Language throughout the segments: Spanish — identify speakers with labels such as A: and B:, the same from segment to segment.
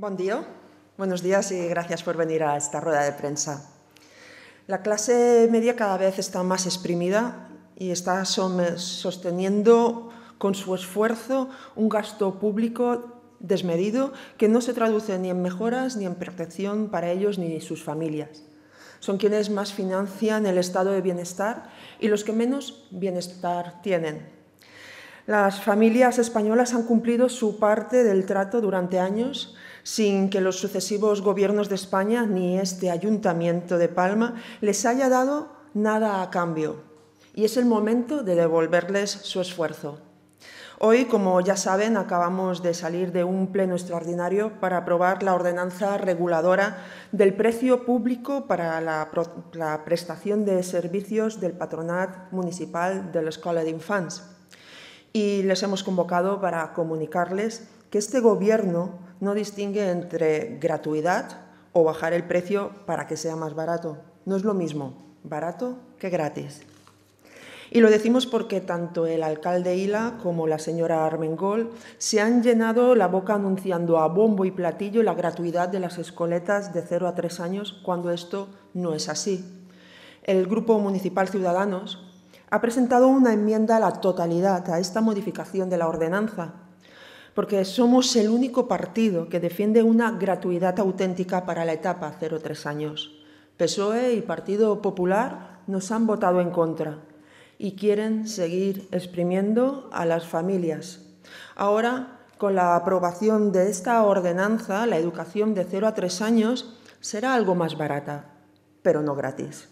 A: Buen día, buenos días y gracias por venir a esta rueda de prensa. La clase media cada vez está más exprimida y está sosteniendo con su esfuerzo un gasto público desmedido que no se traduce ni en mejoras ni en protección para ellos ni sus familias. Son quienes más financian el estado de bienestar y los que menos bienestar tienen. Las familias españolas han cumplido su parte del trato durante años sin que los sucesivos gobiernos de España ni este ayuntamiento de Palma les haya dado nada a cambio. Y es el momento de devolverles su esfuerzo. Hoy, como ya saben, acabamos de salir de un pleno extraordinario para aprobar la ordenanza reguladora del precio público para la, prestación de servicios del Patronat Municipal de la Escuela de Infants. Y les hemos convocado para comunicarles que este Gobierno no distingue entre gratuidad o bajar el precio para que sea más barato. No es lo mismo barato que gratis. Y lo decimos porque tanto el alcalde Ila como la señora Armengol se han llenado la boca anunciando a bombo y platillo la gratuidad de las escoletas de 0 a 3 años cuando esto no es así. El Grupo Municipal Ciudadanos ha presentado una enmienda a la totalidad a esta modificación de la ordenanza, porque somos el único partido que defiende una gratuidad auténtica para la etapa 0-3 años. PSOE y Partido Popular nos han votado en contra y quieren seguir exprimiendo a las familias. Ahora, con la aprobación de esta ordenanza, la educación de 0 a 3 años será algo más barata, pero no gratis,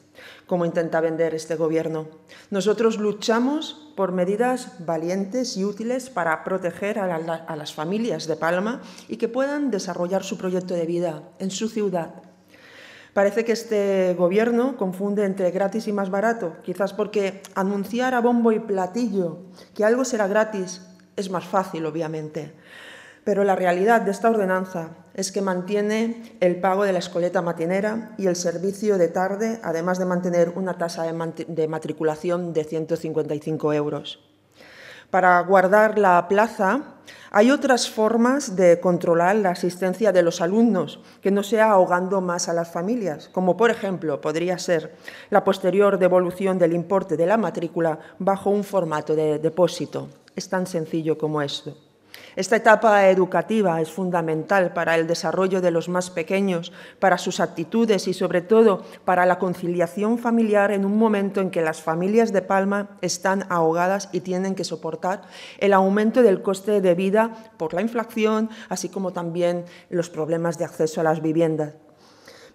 A: como intenta vender este Gobierno. Nosotros luchamos por medidas valientes y útiles para proteger a, a las familias de Palma y que puedan desarrollar su proyecto de vida en su ciudad, Parece que este gobierno confunde entre gratis y más barato, quizás porque anunciar a bombo y platillo que algo será gratis es más fácil, obviamente. Pero la realidad de esta ordenanza es que mantiene el pago de la escoleta matinera y el servicio de tarde, además de mantener una tasa de matriculación de 155 euros. Para guardar la plaza hay otras formas de controlar la asistencia de los alumnos que no sea ahogando más a las familias, como por ejemplo podría ser la posterior devolución del importe de la matrícula bajo un formato de depósito. Es tan sencillo como esto. Esta etapa educativa es fundamental para el desarrollo de los más pequeños, para sus actitudes y sobre todo para la conciliación familiar en un momento en que las familias de Palma están ahogadas y tienen que soportar el aumento del coste de vida por la inflación, así como también los problemas de acceso a las viviendas.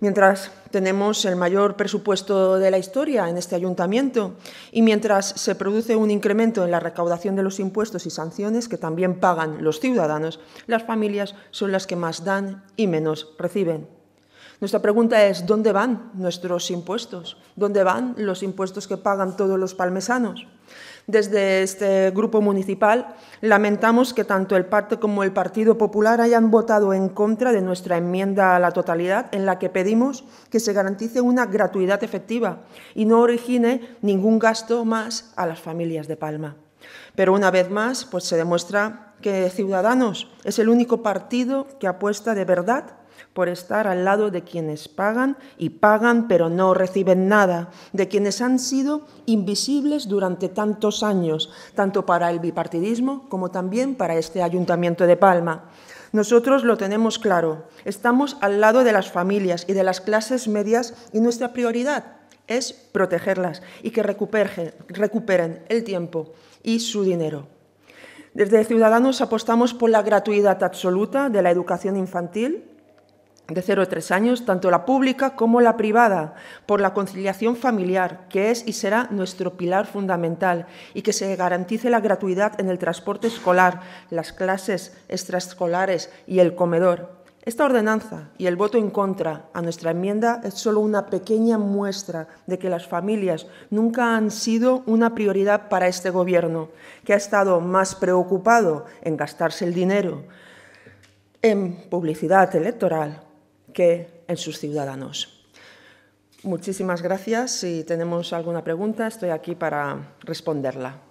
A: Mientras tenemos el mayor presupuesto de la historia en este ayuntamiento y mientras se produce un incremento en la recaudación de los impuestos y sanciones que también pagan los ciudadanos, las familias son las que más dan y menos reciben. Nuestra pregunta es, ¿dónde van nuestros impuestos? ¿Dónde van los impuestos que pagan todos los palmesanos? Desde este grupo municipal lamentamos que tanto el PARTE como el Partido Popular hayan votado en contra de nuestra enmienda a la totalidad en la que pedimos que se garantice una gratuidad efectiva y no origine ningún gasto más a las familias de Palma. Pero una vez más pues se demuestra que Ciudadanos es el único partido que apuesta de verdad por estar al lado de quienes pagan y pagan pero no reciben nada, de quienes han sido invisibles durante tantos años, tanto para el bipartidismo como también para este Ayuntamiento de Palma. Nosotros lo tenemos claro, estamos al lado de las familias y de las clases medias y nuestra prioridad es protegerlas y que recuperen, el tiempo y su dinero. Desde Ciudadanos apostamos por la gratuidad absoluta de la educación infantil, de 0 a 3 años, tanto la pública como la privada, por la conciliación familiar, que es y será nuestro pilar fundamental, y que se garantice la gratuidad en el transporte escolar, las clases extraescolares y el comedor. Esta ordenanza y el voto en contra a nuestra enmienda es solo una pequeña muestra de que las familias nunca han sido una prioridad para este Gobierno, que ha estado más preocupado en gastarse el dinero en publicidad electoral que en sus ciudadanos. Muchísimas gracias. Si tenemos alguna pregunta, estoy aquí para responderla.